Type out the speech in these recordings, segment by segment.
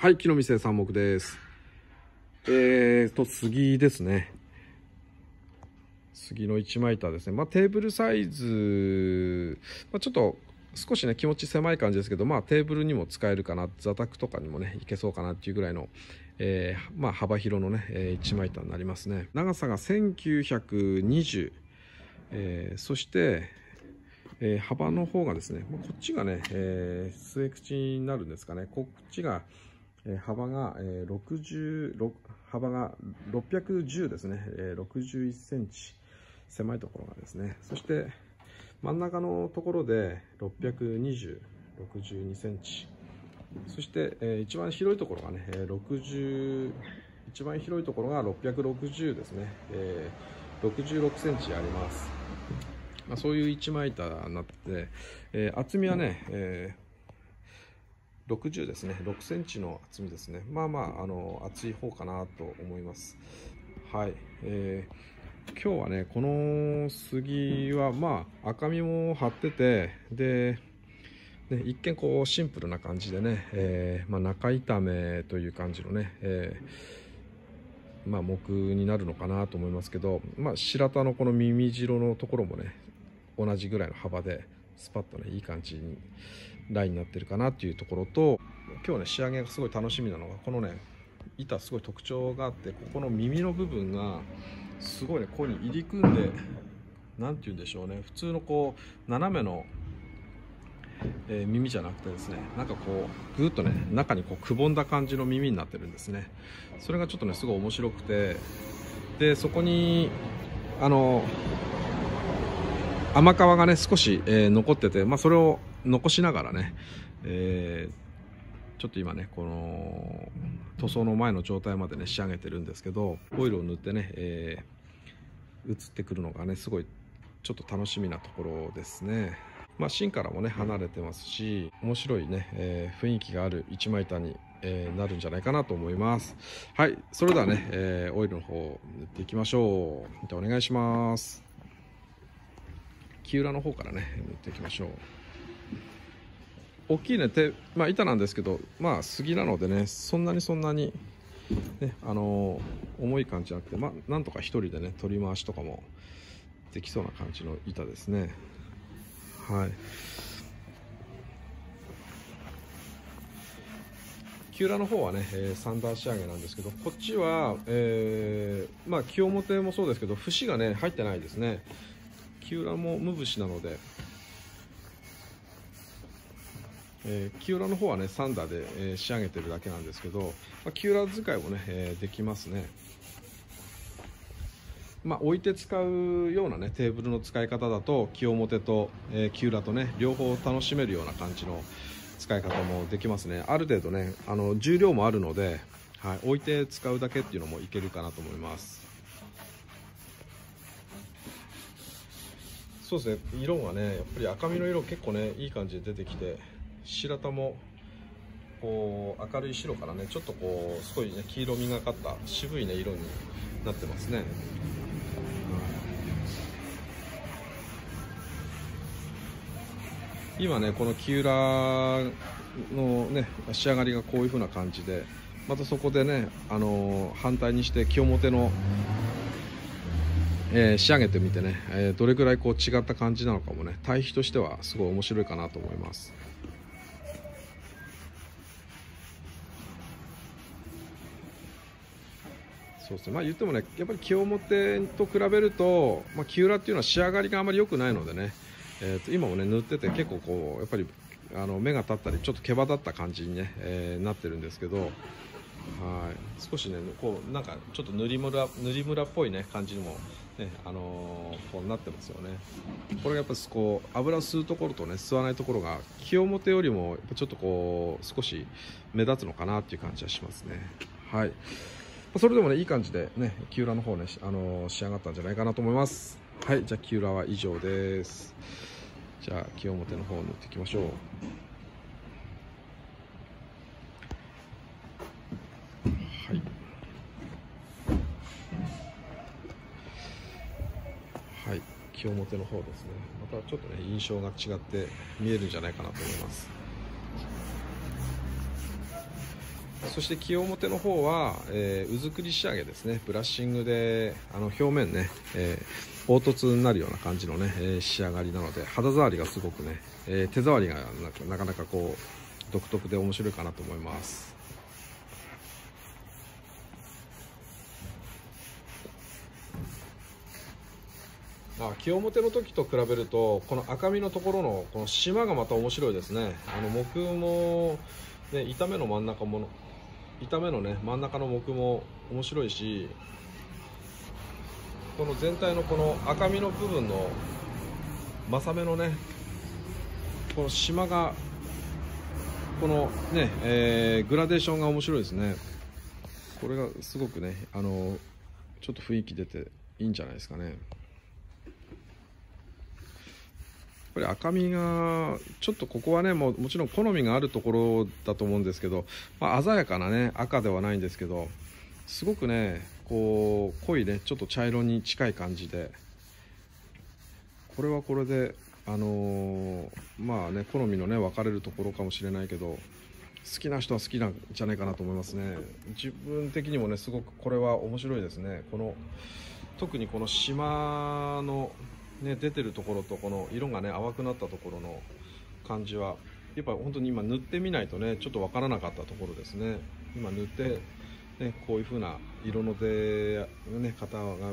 はい、木の店三目です。えーと、杉ですね。杉の一枚板ですね。まあ、テーブルサイズ、まあ、ちょっと少しね、気持ち狭い感じですけど、まあ、テーブルにも使えるかな、座卓とかにもね、いけそうかなっていうぐらいの、えーまあ、幅広のね、えー一枚板になりますね。長さが1920、えーそして、えー幅の方がですね、まこっちがね、えー末口になるんですかね、こっちが、幅が、60幅が610ですね、61センチ、狭いところがですね、そして真ん中のところで620、62センチ、そして、一番広いところがね、60、一番広いところが660ですね、66センチあります。まあ、そういう一枚板になってて、えー厚みはね、え60ですね。6センチの厚みですね。まあまああの厚い方かなと思います。はい、えー今日はねこの杉はまあ赤みも張っててでね、一見こうシンプルな感じでね、えーまあ、中炒めという感じのね、えーまあ、木になるのかなと思いますけど、まあ、白田のこの耳白のところもね同じぐらいの幅でスパッとねいい感じにラインになってるかなっていうところと今日ね仕上げがすごい楽しみなのがこのね板すごい特徴があってここの耳の部分がすごいねここに入り組んで何て言うんでしょうね普通のこう斜めの、えー耳じゃなくてですねなんかこうぐーっとね中にこうくぼんだ感じの耳になってるんですね。それがちょっとねすごい面白くてでそこにあの甘皮がね少し、えー残ってて、まあ、それを残しながらね、えーちょっと今ねこの塗装の前の状態までね仕上げてるんですけどオイルを塗ってね、えー映ってくるのがねすごいちょっと楽しみなところですね。まあ芯からもね離れてますし面白いね、えー雰囲気がある一枚板に、えーなるんじゃないかなと思います。はいそれではね、えーオイルの方塗っていきましょう。じゃお願いします。木裏の方からね塗っていきましょう。大きいね手、まあ、板なんですけどまあ杉なのでねそんなにそんなに、ねあのー重い感じじゃなくて、まあ、なんとか一人でね取り回しとかもできそうな感じの板ですね。はい。木裏の方はね、えーサンダー仕上げなんですけどこっちは、えーまあ清表もそうですけど節がね入ってないですね。木裏も無節なので、えー、木裏の方はねサンダーで、えー仕上げてるだけなんですけど、まあ、木裏使いもね、えーできますね。まあ、置いて使うようなねテーブルの使い方だと清表と、えー、木裏とね両方楽しめるような感じの使い方もできますね。ある程度ねあの重量もあるので、はい、置いて使うだけっていうのもいけるかなと思います。そうですね。色がねやっぱり赤身の色結構ねいい感じで出てきて白田もこう明るい白からねちょっとこうすごいね黄色みがかった渋いね色になってますね。今ねこの木裏のね仕上がりがこういう風な感じでまたそこでねあの反対にして清表のえー仕上げてみてね、えーどれぐらいこう違った感じなのかもね。対比としてはすごい面白いかなと思います。そうですね。まあ言ってもねやっぱり清表と比べると、まあ、木裏っていうのは仕上がりがあまり良くないのでね、えーと今もね塗ってて結構こうやっぱりあの目が立ったりちょっと毛羽立った感じにね、えーなってるんですけどはい。少しねこうなんかちょっと塗りムラ塗りムラっぽいね感じにもねあのーこうなってますよね。これがやっぱこう油吸うところとね吸わないところが清表よりもやっぱちょっとこう少し目立つのかなっていう感じはしますね。はい。それでもねいい感じでね木裏の方ね、あのー仕上がったんじゃないかなと思います。はい。じゃあ木裏は以上です。じゃあ清表の方を塗っていきましょう。清表の方ですね。またちょっとね印象が違って見えるんじゃないかなと思います。そして清表の方は、えー、うずくり仕上げですね。ブラッシングであの表面ね、えー、凹凸になるような感じのね、えー、仕上がりなので肌触りがすごくね、え手触りがなかなかこう独特で面白いかなと思います。あ清表の時と比べるとこの赤身のところのこの島がまた面白いですね。あの木も、ね、板目の真ん中も板目のね真ん中の木も面白いしこの全体のこの赤身の部分の正目のねこの島がこのね、えー、グラデーションが面白いですね。これがすごくねあのちょっと雰囲気出ていいんじゃないですかね。ぱり赤みがちょっとここはねももちろん好みがあるところだと思うんですけど、まあ、鮮やかなね赤ではないんですけどすごくねこう濃いねちょっと茶色に近い感じでこれはこれであのー、まあね好みのね分かれるところかもしれないけど好きな人は好きなんじゃないかなと思いますね。自分的にもねすごくこれは面白いですね。この特にこの島のね、出てるところとこの色がね淡くなったところの感じはやっぱ本当に今塗ってみないとねちょっと分からなかったところですね。今塗って、ね、こういう風な色の出、ね、方が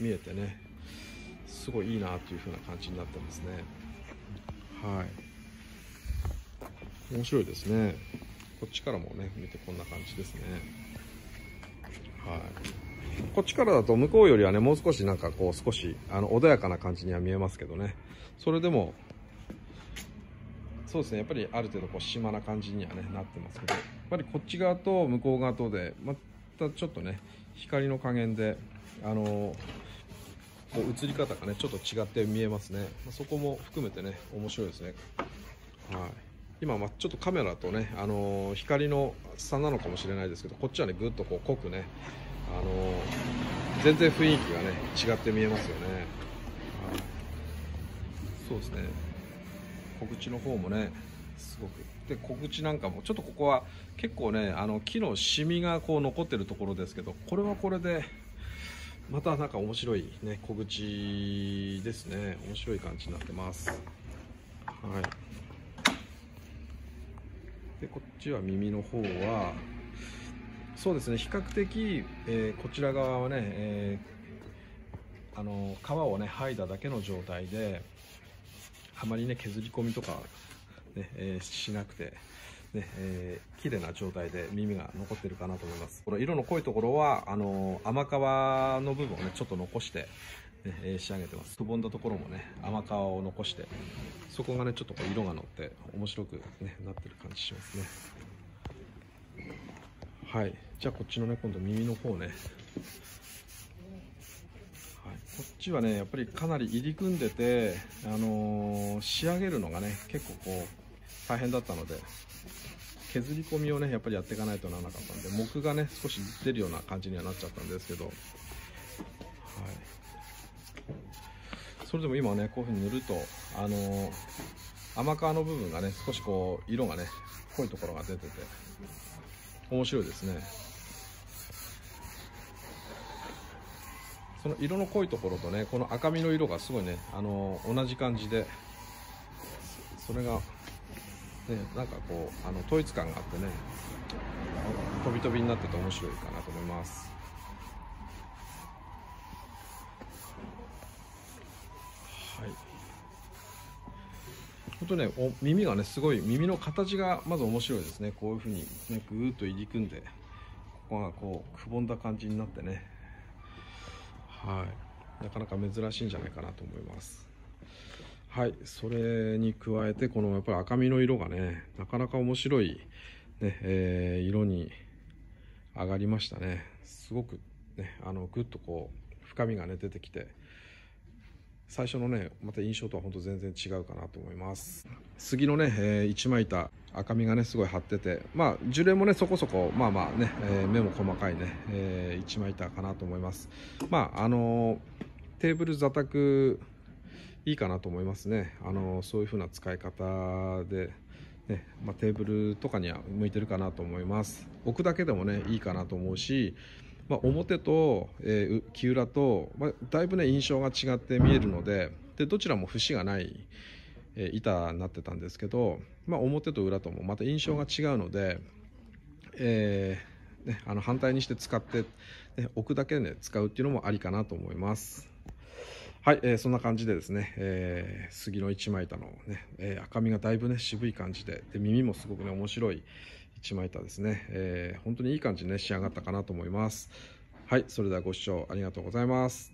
見えてねすごいいいなという風な感じになってますね。はい。面白いですね。こっちからもね見てこんな感じですね。はい。こっちからだと向こうよりはね、もう少しなんかこう少しあの穏やかな感じには見えますけどね。それでも、そうですね、やっぱりある程度こう島な感じにはね、なってますけど、やっぱりこっち側と向こう側とで、またちょっとね、光の加減で、あのこう映り方がね、ちょっと違って見えますね。まそこも含めてね、面白いですね。はい。今、まちょっとカメラとね、あの光の差なのかもしれないですけど、こっちはね、ぐっとこう濃くね、あの全然雰囲気がね違って見えますよね、はい、そうですね。小口の方もねすごく。で小口なんかもちょっとここは結構ねあの木のシミがこう残ってるところですけどこれはこれでまたなんか面白いね小口ですね。面白い感じになってます。はい。でこっちは耳の方はそうですね。比較的、えー、こちら側はね、えー、あの皮をね剥いだだけの状態であまりね削り込みとかね、えー、しなくてねえー、綺麗な状態で耳が残ってるかなと思います。この色の濃いところはあの甘皮の部分をねちょっと残してね、えー、仕上げてます。くぼんだところもね甘皮を残してそこがねちょっとこう色が乗って面白く、ね、なってる感じしますね。はい。じゃあこっちのね今度耳の方ね。はい、こっちはねやっぱりかなり入り組んでて、あのー、仕上げるのがね結構こう大変だったので削り込みをねやっぱりやっていかないとならなかったんで木がね少し出るような感じにはなっちゃったんですけど、はい、それでも今ねこういう風に塗ると、あのー、甘皮の部分がね少しこう色がね濃いところが出てて。面白いですね。その色の濃いところとねこの赤みの色がすごいねあの同じ感じでそれがねなんかこうあの統一感があってね飛び飛びになってて面白いかなと思いますはい本当ねお耳がねすごい耳の形がまず面白いですね。こういうふうにねぐーっと入り組んでここがこうくぼんだ感じになってね。はい。なかなか珍しいんじゃないかなと思います。はい。それに加えてこのやっぱり赤身の色がねなかなか面白い、ねえー、色に上がりましたね。すごくねあのぐっとこう深みがね出てきて最初のねまた印象とは本当全然違うかなと思います。杉のね、えー、一枚板赤みがねすごい張っててまあ樹齢もねそこそこまあまあね、えー、目も細かいね、えー、一枚板かなと思います。まああのテーブル座卓いいかなと思いますね。あのそういう風な使い方でねまあ、テーブルとかには向いてるかなと思います。置くだけでもねいいかなと思うし、まあ、表と、えー、木裏と、まあ、だいぶね印象が違って見えるのででどちらも節がない、えー、板になってたんですけど、まあ、表と裏ともまた印象が違うので、えーね、あの反対にして使って、ね、置くだけで、ね、使うっていうのもありかなと思います。はい、えー、そんな感じでですね、えー、杉の一枚板のね、えー、赤みがだいぶね、渋い感じで、で耳もすごくね、面白い一枚板ですね、えー、本当にいい感じにね、仕上がったかなと思います。はい、それではご視聴ありがとうございます。